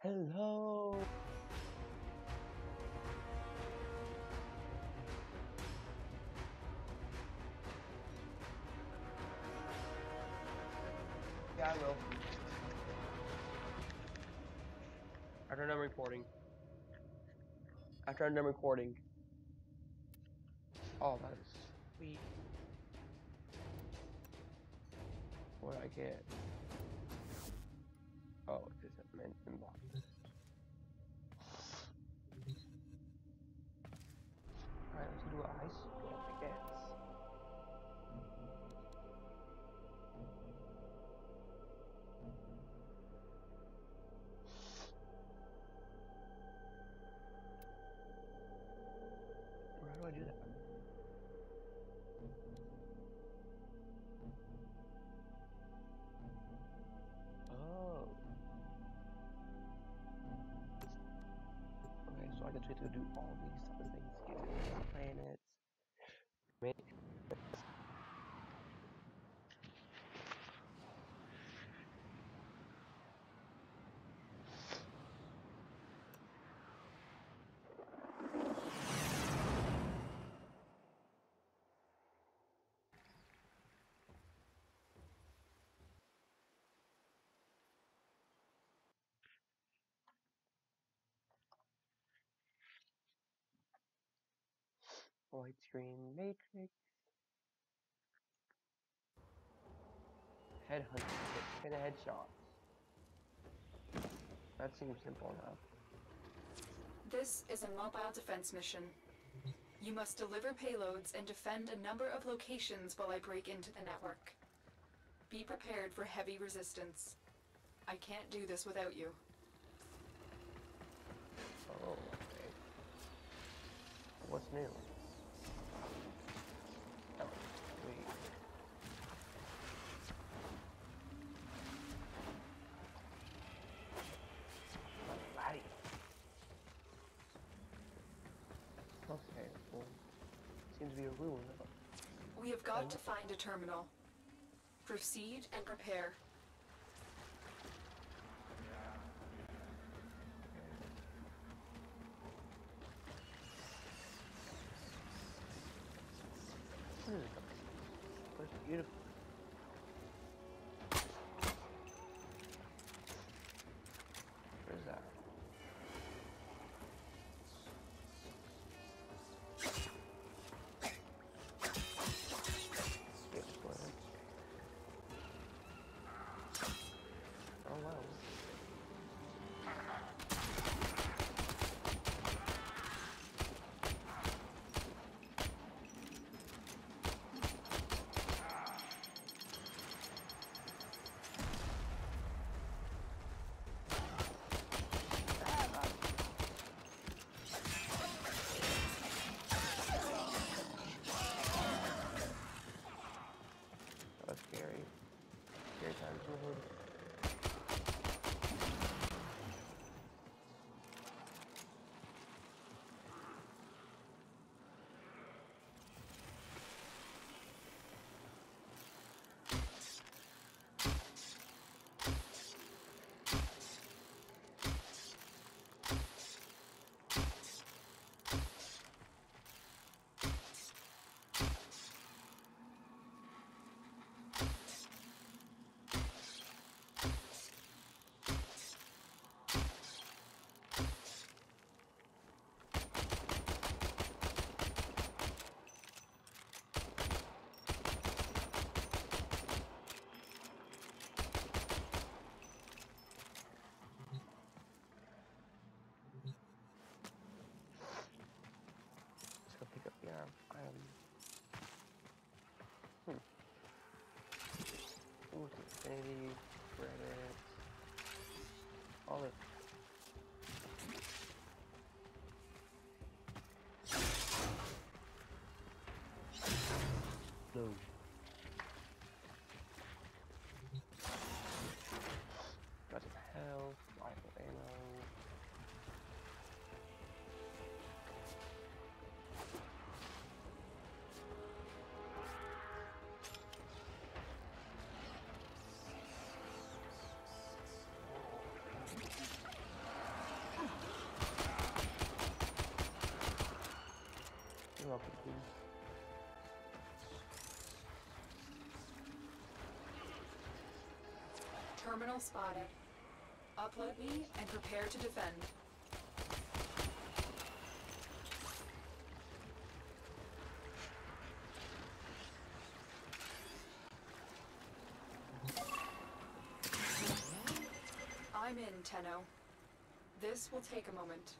Hello. Yeah, I will. After I'm done recording. After I'm done recording. Oh, that is sweet. What I get? Oh, it isn't to do all these of things, get to these planets. Make white screen matrix. Headhunter, get 10 headshots. That seems simple enough. This is a mobile defense mission. You must deliver payloads and defend a number of locations while I break into the network. Be prepared for heavy resistance. I can't do this without you. Oh, okay. What's new? Oh, wait. Laddie. Okay, well, seems to be a ruin. We have got to find a terminal. Proceed and prepare. Scary times in the hood. Let's go pick up the arm. Um. Hmm. Ooh, the infinity credits. All the. No. Terminal spotted. Upload me and prepare to defend. I'm in, Tenno. This will take a moment.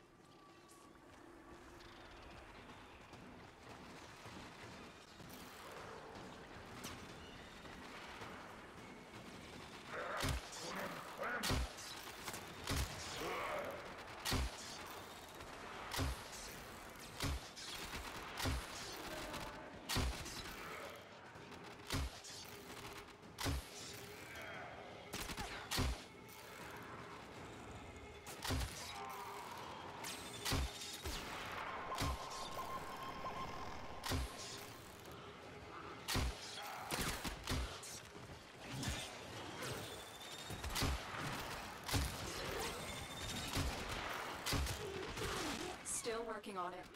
Working on it.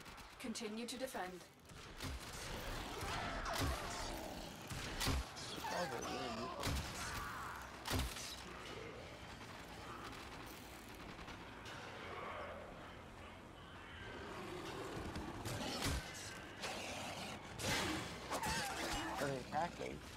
Continue to defend. Attacking?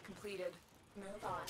Completed. Move on.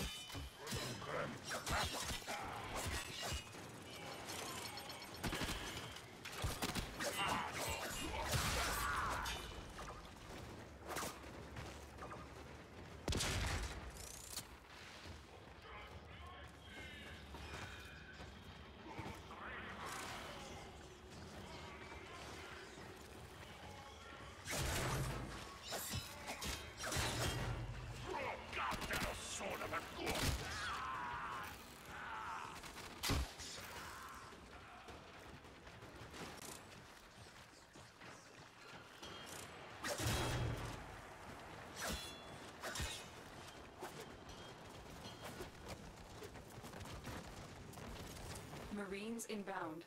Marines inbound.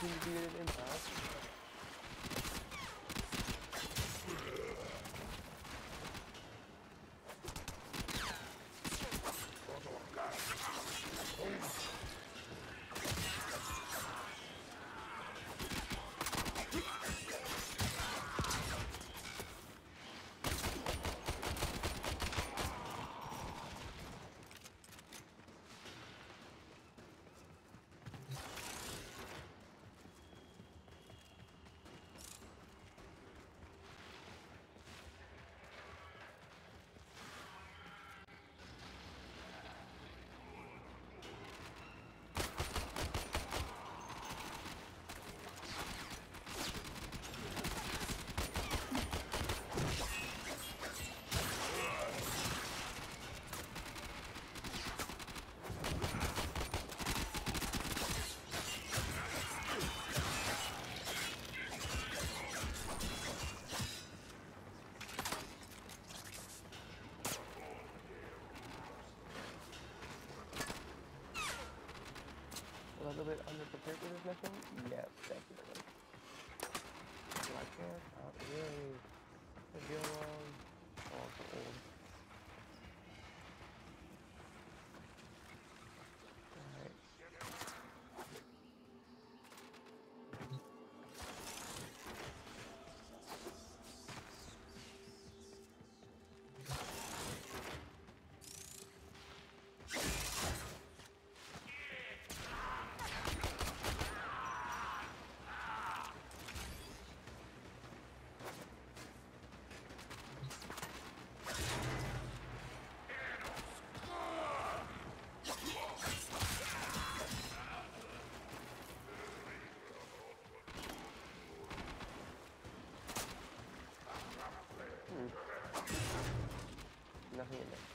To be an impasse. bit underprepared for this mission? Yes, definitely. Like that, not really. The deal here.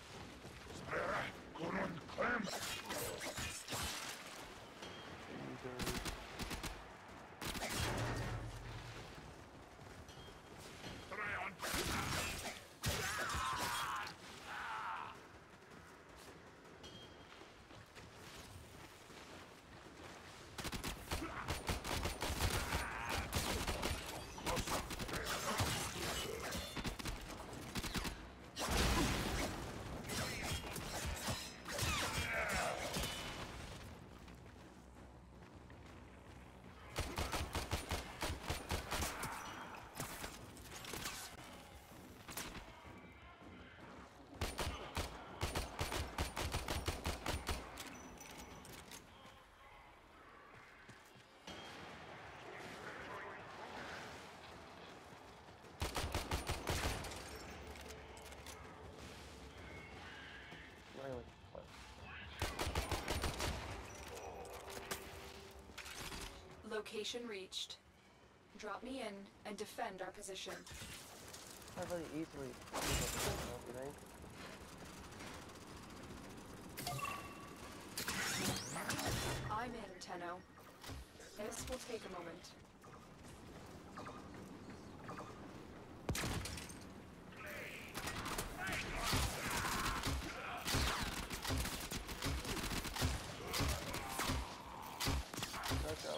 Location reached. Drop me in and defend our position. I really easily do something, don't you think? I'm in, Tenno. This will take a moment. Let's go.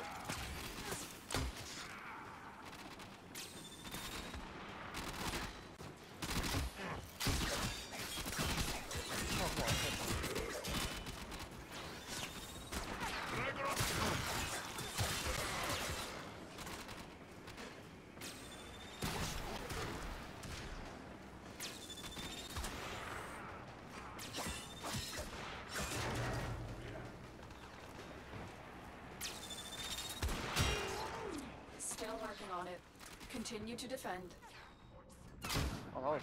Oh, come on, come on. Still working on it. Continue to defend. Oh, that was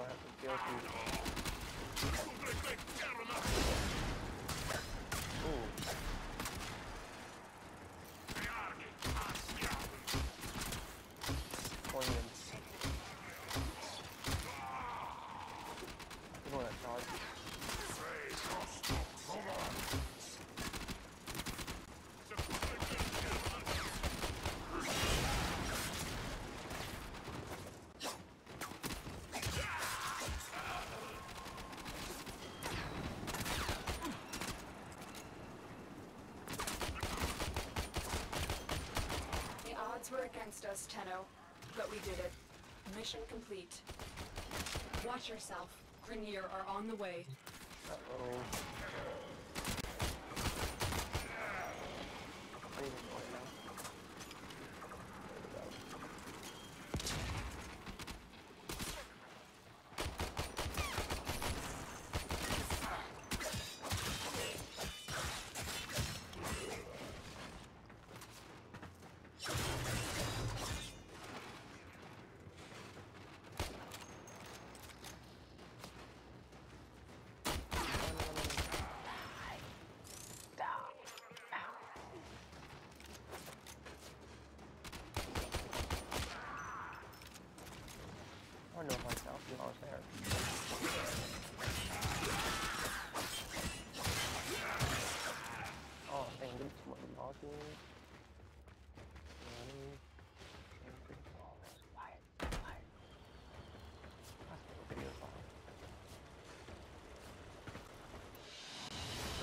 have to through. Ooh. Poignant. Look at that charge. The odds were against us, Tenno, but we did it. Mission complete. Watch yourself. Grineer are on the way. Uh-oh. I need to go right now. There we go. I don't know myself, you know, I was there. Oh, dang, didn't Running. Oh, quiet, quiet. The video's on.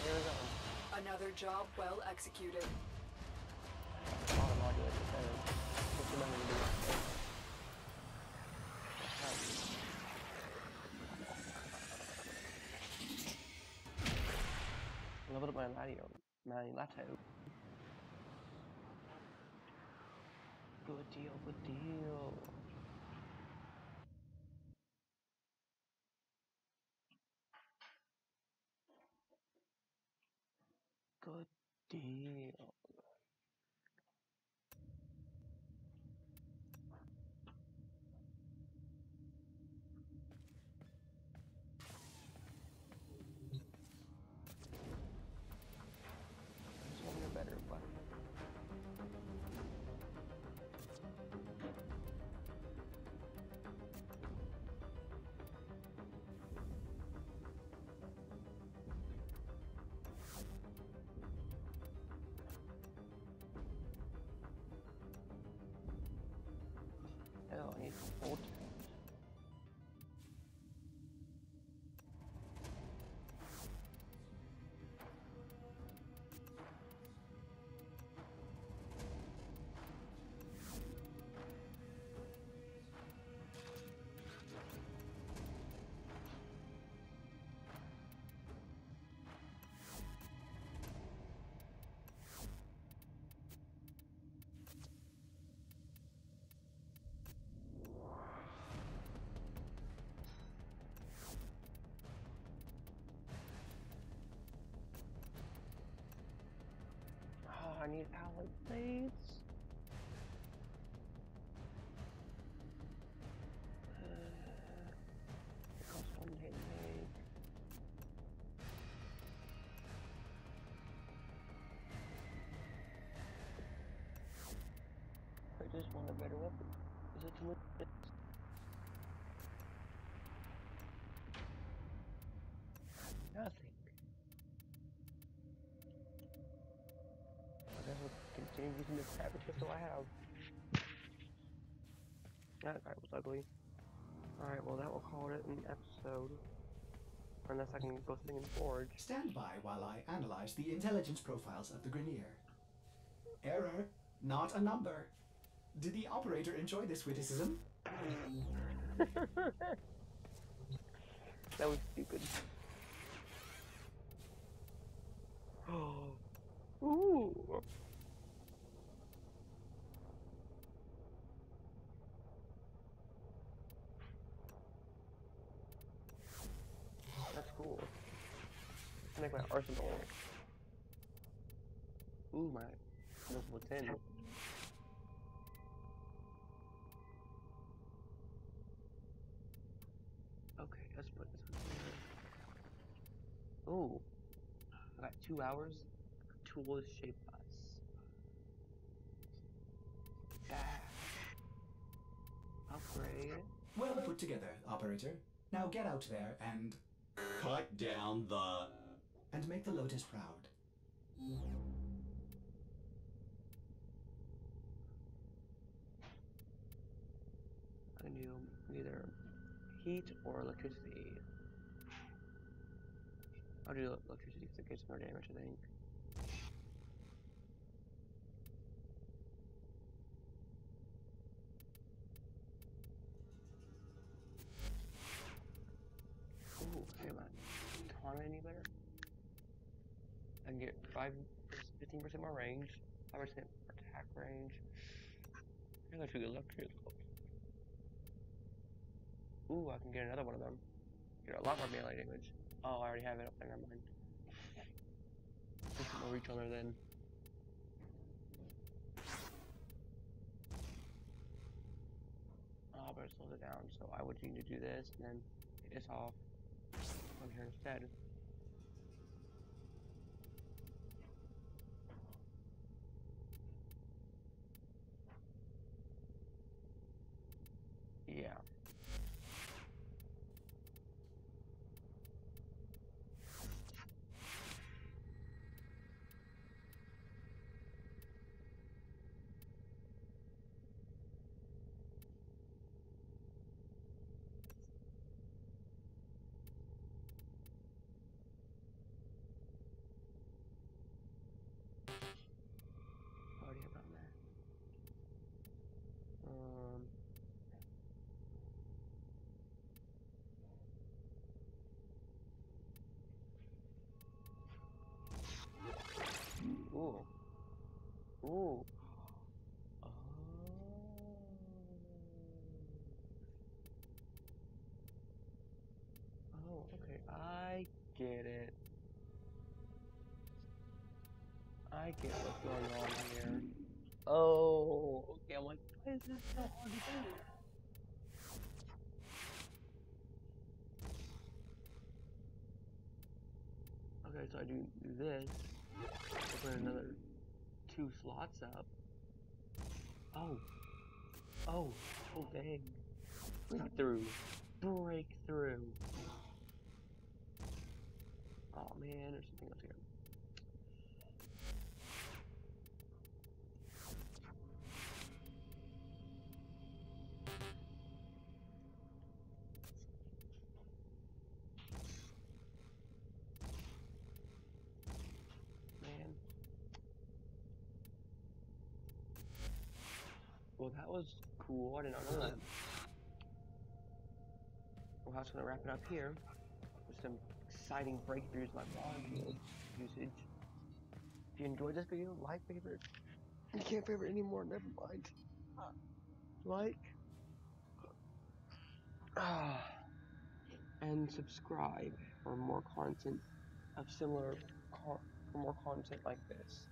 There we go. Another job well executed. Auto modulator better. What's the to do? My latte. Good deal, good deal. Good deal. Better button. I need alloy plates. Uh, hit make. I just want a better weapon. Is it too much? Nothing. We'll using this habit pistol I have. That guy was ugly. Alright, well that will call it an episode. Unless I can go something in the forge. Stand by while I analyze the intelligence profiles of the Grineer. Error, not a number. Did the operator enjoy this witticism? that was stupid. Oh. Ooh. That's cool. I make my arsenal. Ooh, my level 10. Okay, let's put this one here. Ooh. I got two hours. Tools shape us. Dash. Upgrade. Well put together, operator. Now get out there and. Cut down the. And make the Lotus proud. I can do either heat or electricity. I'll do electricity because it gets more damage, I think. Ooh, hey man. Taunt any better? I can 5 15% more range, 5% attack range. I think I should get electrical. Ooh, I can get another one of them. Get a lot more melee damage. Oh, I already have it up there, never mind. Put some more reach on there then. Oh, but it slows it down, so I would need to do this and then get this off on here instead. Yeah. Already have on there. Um. Ooh. Ooh. Oh. Oh, okay. I get it. I get what's going on here. Oh, okay. I'm like, why is this so hard to do? Okay, so I do this. Open another two slots up. Oh. Oh. Oh dang. Breakthrough. Breakthrough. Oh man, there's something else here. Man. Well, that was cool. I did not know that. Was going to wrap it up here with some exciting breakthroughs like molecule usage. If you enjoyed this video, like, favorite. You can't favorite anymore, never mind. Like. Ah. and subscribe for more content of similar, for more content like this.